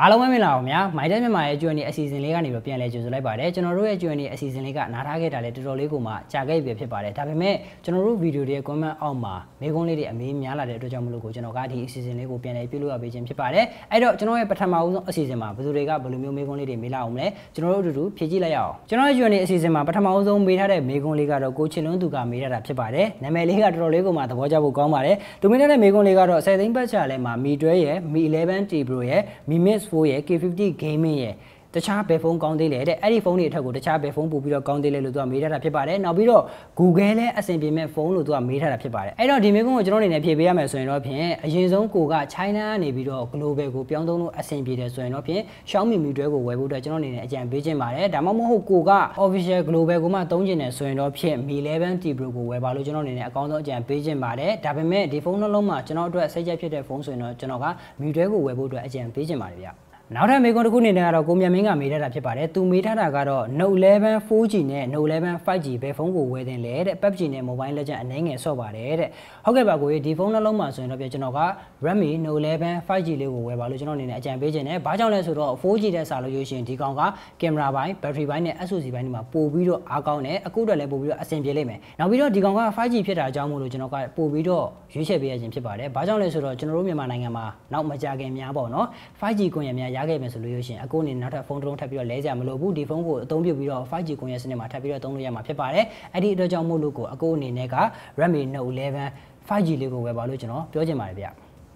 အားလုံးပဲမင်္ဂလာပါခင်ဗျာမိုက်တဲ့မြန်မာရဲ့ Q&A အစီအစဉ်လေးကနေပြီးပြန်လဲကြိုဆိုလိုက်ပါတယ်ကျွန်တော်တို့ရဲ့ Q&A အစီအစဉ်လေးကနားထားခဲ့တာလည်းတော်တော်လေးကိုမှကြာခဲ့ပြီဖြစ်ပါတယ်ဒါပေမဲ့ကျွန်တော်တို့ဗီဒီယိုတွေရဲ့ comment အောက်မှာမေးခွန်းလေးတွေအမေးများလာတဲ့အတွက်ကြောင့်မလို့ကိုကျွန်တော်ကဒီအစီအစဉ်လေးကိုပြန်လဲပြုလုပ်ရပေးခြင်းဖြစ်ပါတယ်အဲ့တော့ကျွန်တော်ရဲ့ပထမဦးဆုံးအစီအစဉ်မှာဘယ်သူတွေကဘယ်လိုမျိုးမေးခွန်းလေးတွေမေးလာအောင်မလဲကျွန်တော်တို့အတူတူဖြည့်ကြည့်လိုက်ရအောင်ကျွန်တော်ရဲ့ Q&A အစီအစဉ်မှာပထမဦးဆုံးမေးထားတဲ့မေးခွန်းလေးကတော့ကိုချင်လွန်းသူကမေးထားတာဖြစ်ပါတယ်နာမည်လေးကတော်တော်လေးကိုမှသဘောကျဖို့ကောင်းပါတယ်သူမေးထားတဲ့မေးခွန်းလေးကတော့10သိန်းပတ်ချာလဲမှာမီ12ရဲ့မီ11 T Pro ရဲ့မီ Mix 4ရဲ့ K50 Gaming ရဲ့ တခြားဘယ်ဖုန်းကောင်းသေးလဲတဲ့အဲ့ဒီဖုန်းတွေအထက်ကိုတခြားဘယ်ဖုန်းပို့ပြီးတော့ကောင်းသေးလဲလို့သူကမေးထားတာဖြစ်ပါတယ်နောက်ပြီးတော့ Google လည်းအဆင်ပြေမဲ့ဖုန်းလို့သူကမေးထားတာဖြစ်ပါတယ်အဲ့တော့ဒီမေးခွန်းကိုကျွန်တော်အနေနဲ့ဖြေပေးရမယ်ဆိုရင်တော့ဖြင့်အရင်ဆုံးကိုက China ကနေပြီးတော့ Global ကိုပြောင်းသုံးလို့အဆင်ပြေတယ်ဆိုရင်တော့ဖြင့် Xiaomi Mi 12ကိုဝယ်ဖို့အတွက်ကျွန်တော်အနေနဲ့အကြံပေးခြင်းပါတယ်ဒါမှမဟုတ်ကိုက Official Global ကိုမှသုံးကျင်တယ်ဆိုရင်တော့ဖြင့် Mi 11 T Pro ကိုဝယ်ပါလို့ကျွန်တော်အနေနဲ့အကောင်းဆုံးအကြံပေးခြင်းပါတယ်ဒါပေမဲ့ဒီဖုန်းနှလုံးမှာကျွန်တော်အတွက်စိတ်ကြက်ဖြစ်တဲ့ဖုန်းဆိုရင်တော့ကျွန်တော်က Mi 12ကိုဝယ်ဖို့အတွက်အကြံပေးခြင်းပါတယ်ဗျ နောက်ထပ်မေးခွန်းတစ်ခုအနေနဲ့ကတော့ကိုမြတ်မင်းကမေးထားတာဖြစ်ပါတယ်။သူမေးထားတာကတော့ Note 11 4G နဲ့ Note 11 5G ဘယ်ဖုန်းကိုဝယ်တင်လဲတဲ့ PUBG နဲ့ Mobile Legends အနည်းငယ်ဆော့ပါတယ်တဲ့။ဟုတ်ကဲ့ပါကိုကြီးဒီဖုန်းနှလုံးမှာဆိုရင်တော့ပြကျွန်တော်က Redmi Note 11 5G လေးကိုဝယ်ပါလို့ကျွန်တော်အနေနဲ့အကြံပေးခြင်းနဲ့ဘာကြောင့်လဲဆိုတော့ 4G တဲ့စာလို့ရရှင်ဒီကောင်ကကင်မရာပိုင်း battery ပိုင်းနဲ့ SoC ပိုင်းတွေမှာပို့ပြီးတော့အားကောင်းတယ်အခုတော့လည်းပို့ပြီးတော့အဆင်ပြေလိမ့်မယ်။နောက်ပြီးတော့ဒီကောင်က 5G ဖြစ်တာအကြောင်းမို့လို့ကျွန်တော်ကပို့ပြီးတော့ရွေးချယ်ပေးရခြင်းဖြစ်ပါတယ်။ဘာကြောင့်လဲဆိုတော့ကျွန်တော်တို့မြန်မာနိုင်ငံမှာနောက်မကြခင်များပေါ့နော် 5G ကွန်ရက်များရခဲ့မယ်ဆိုလို့ရရှင်အခုအနေနဲ့နောက်ထပ်ဖုန်းတစ်လုံးထပ်ပြီးတော့လဲစရာမလိုဘူးဒီဖုန်းကိုအသုံးပြုပြီးတော့ 5G ကွန်ရက်စနစ်မှာထပ်ပြီးတော့သုံးလို့ရမှာဖြစ်ပါတယ်အဲ့ဒီအတွက်ကြောင့်မို့လို့ကိုအခုအနေနဲ့က Redmi Note 11 5G လေးကိုဝယ်ပါလို့ကျွန်တော်ပြောချင်ပါတယ်ဗျ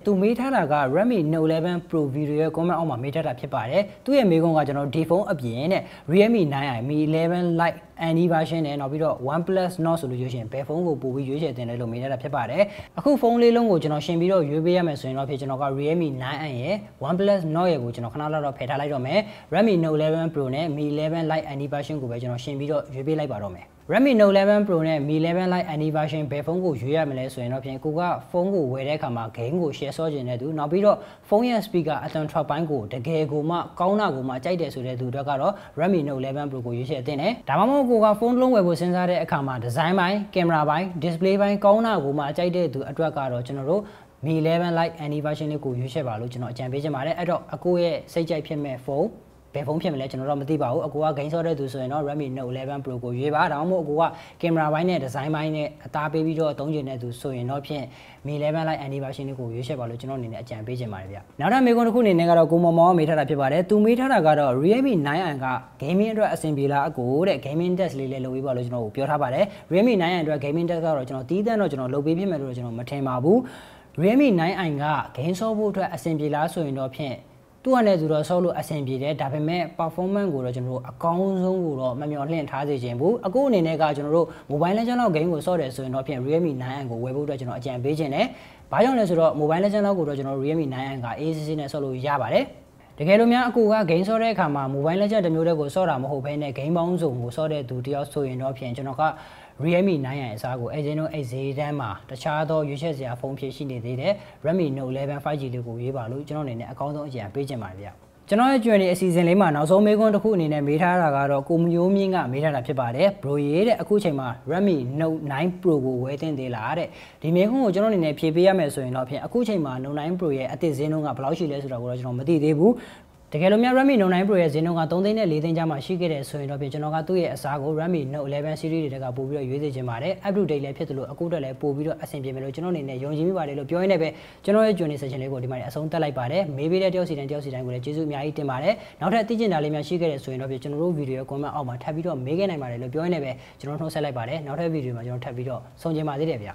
သူမေးထားတာက Redmi Note 11 Pro Video ရဲ့ comment အောက်မှာမေးထားတာဖြစ်ပါတယ်သူ့ရဲ့မေးခွန်းကကျွန်တော်ဒီဖုန်းအပြင်နဲ့ Realme 9i Mi 11 Lite Any version နဲ့နောက်ပြီးတော့ OnePlus Nord ဆိုလို့ရွေးချယ်ဘယ်ဖုန်းကိုပို့ပြီးရွေးချယ်တင်လဲလို့မေးထားတာဖြစ်ပါတယ်အခုဖုန်းလေးလုံးကိုကျွန်တော်ရှင်းပြီးတော့ရွေးပေးရမယ်ဆိုရင်တော့ဖြစ်ကျွန်တော်က Realme 9i ရဲ့ OnePlus Nord ရဲ့ကိုကျွန်တော်ခဏလောက်တော့ဖယ်ထားလိုက်တော့မယ် Redmi Note 11 Pro နဲ့ Mi 11 Lite Any version ကိုပဲကျွန်တော်ရှင်းပြီးတော့ရွေးပေးလိုက်ပါတော့မယ် Redmi Note 11 Pro နဲ့ Mi 11 Lite Any version ဘယ်ဖုန်းကိုရွေးရမလဲဆိုရင်တော့ဖြင့်ကိုကဖုန်းကိုဝယ်တဲ့အခါမှာ game ကို share ဆော့ကျင်တဲ့သူနောက်ပြီးတော့ဖုန်းရဲ့ speaker အတန်ထွက်ပိုင်းကိုတကယ်ကိုမှကောင်းတာကိုမှကြိုက်တယ်ဆိုတဲ့သူတွေကတော့ Redmi Note 11 Pro ကိုရွေးချယ်သင့်တယ်ဒါမှမဟုတ်ကိုကဖုန်းလုံးဝယ်ဖို့စဉ်းစားတဲ့အခါမှာ design ပိုင်း camera ပိုင်း display ပိုင်းကောင်းတာကိုမှကြိုက်တဲ့သူအတွက်ကတော့ကျွန်တော်တို့ Mi 11 Lite Any version လေးကိုရွေးချယ်ပါလို့ကျွန်တော်အကြံပေးချင်ပါတယ်အဲ့တော့အကိုရဲ့စိတ်ကြိုက်ဖြစ်မဲ့ဖုန်း ဘယ်ဖုန်းဖြစ်မလဲကျွန်တော်တော့မသိပါဘူးအကိုက game ဆော့တဲ့သူဆိုရင်တော့ Redmi Note 11 Pro ကိုရွေးပါဒါမှမဟုတ်အကိုကကင်မရာပိုင်းနဲ့ဒီဇိုင်းပိုင်းနဲ့အသားပေးပြီးတော့သုံးချင်တဲ့သူဆိုရင်တော့ဖြင့် Mi 11 Lite Any version လေးကိုရွေးချယ်ပါလို့ကျွန်တော်အနေနဲ့အကြံပေးချင်ပါတယ်ဗျနောက်ထပ်မေးခွန်းတစ်ခုအနေနဲ့ကတော့ကိုမောင်မောင်မေးထားတာဖြစ်ပါတယ်သူမေးထားတာကတော့ Realme 9i က gaming အတွက်အဆင်ပြေလားအကိုတဲ့ gaming test လေးလည်းလုပ်ပေးပါလို့ကျွန်တော်ပြောထားပါတယ် Realme 9i အတွက် gaming test ကတော့ကျွန်တော်တီးတန်းတော့ကျွန်တော်လုပ်ပေးဖြစ်မယ်လို့ကျွန်တော်မထင်ပါဘူး Realme 9i က game ဆော့ဖို့အတွက်အဆင်ပြေလားဆိုရင်တော့ဖြင့် သူကလည်းသူတော့ဆော့လို့အဆင်ပြေတယ်ဒါပေမဲ့ performance ကိုတော့ကျွန်တော်တို့အကောင်းဆုံးကိုတော့မမျှော်လင့်ထားစေချင်ဘူးအခုအနေနဲ့ကကျွန်တော်တို့ mobile legend လောက် game ကိုဆော့တယ်ဆိုရင်တော့ဖြင့် Realme 9i ကိုဝယ်ဖို့အတွက်ကျွန်တော်အကြံပေးခြင်းတယ်ဘာကြောင့်လဲဆိုတော့ mobile legend လောက်ကိုတော့ကျွန်တော် Realme 9i က ACC နဲ့ဆော့လို့ရပါတယ် တကယ်လို့များအကူက game ဆော့တဲ့အခါမှာ mobile legend တစ်မျိုးတည်းကိုဆော့တာမဟုတ်ဘဲနဲ့ game ပေါင်းစုံကိုဆော့တဲ့သူတယောက်ဆိုရင်တော့ဖြင့်ကျွန်တော်က Realme 9ရဲ့အစားကိုအဲဂျင်တို့အဲဈေးတန်းမှာတခြားသောရွေးချယ်စရာဖုန်းဖြစ်ရှိနေသေးတယ် Redmi Note 11 5G လေးကိုရေးပါလို့ကျွန်တော်အနေနဲ့အကောင်းဆုံးအကြံပေးချင်ပါတယ်ဗျ ကျွန်တော်ရဲ့ကျွမ်းနေအစီအစဉ်လေးမှာနောက်ဆုံးမေးခွန်းတစ်ခုအနေနဲ့မေးထားတာကတော့ကိုမျိုးမြင့်ကမေးထားတာဖြစ်ပါတယ်ဘရိုရေးတဲ့အခုချိန်မှာ Redmi Note 9 Pro ကိုဝယ်သင့်သေးလားတဲ့ဒီမေးခွန်းကိုကျွန်တော်အနေနဲ့ဖြေပေးရမယ်ဆိုရင်တော့ဖြင့်အခုချိန်မှာ Note 9 Pro ရဲ့အသစ်ဈေးနှုန်းကဘယ်လောက်ရှိလဲဆိုတာကိုတော့ကျွန်တော်မသိသေးဘူး တကယ်လို့များ Redmi Note 9 Pro ရဲ့ဈေးနှုန်းက3သိန်းနဲ့4သိန်းကြားမှာရှိခဲ့တယ်ဆိုရင်တော့ပြင်ကျွန်တော်ကသူ့ရဲ့အစားကို Redmi Note 11 series တွေကပို့ပြီးတော့ရွေးစေချင်ပါတယ် up to date လည်းဖြစ်သလိုအခုတက်လည်းပို့ပြီးတော့အဆင်ပြေမယ်လို့ကျွန်တော်အနေနဲ့ယုံကြည်မိပါတယ်လို့ပြောရင်းနဲ့ပဲကျွန်တော်ရဲ့ journey session လေးကိုဒီမှာအဆုံးတက်လိုက်ပါတယ်မေးပေးတဲ့တယောက်စီတိုင်းတယောက်စီတိုင်းကိုလည်းကျေးဇူးအများကြီးတင်ပါတယ်နောက်ထပ်သိချင်တာလေးများရှိခဲ့တယ်ဆိုရင်တော့ပြင်ကျွန်တော်တို့ဗီဒီယို comment အောက်မှာထပ်ပြီးတော့မေးခဲ့နိုင်ပါတယ်လို့ပြောရင်းနဲ့ပဲကျွန်တော်နှုတ်ဆက်လိုက်ပါတယ်နောက်ထပ်ဗီဒီယိုမှာကျွန်တော်ထပ်ပြီးတော့ဆုံကျင်ပါသေးတယ်ဗျာ